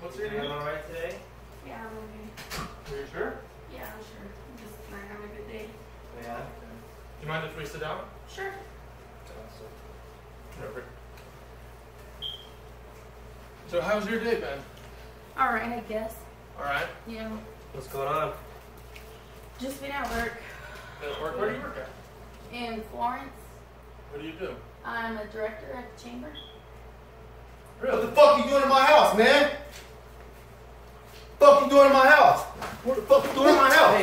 What's You your doing name? all right today? Yeah, I'm okay. Are you sure? Yeah, I'm sure. I'm just not having a good day. Oh, yeah. Do you mind if we sit down? Sure. Perfect. So how's your day been? All right, I guess. All right. Yeah. What's going on? Just been at work at work? Where do you work at? in Florence. What do you do? I'm a director at the chamber. Really? What the fuck are you doing in my house, man? You doing in my house? What the fuck you doing in my house?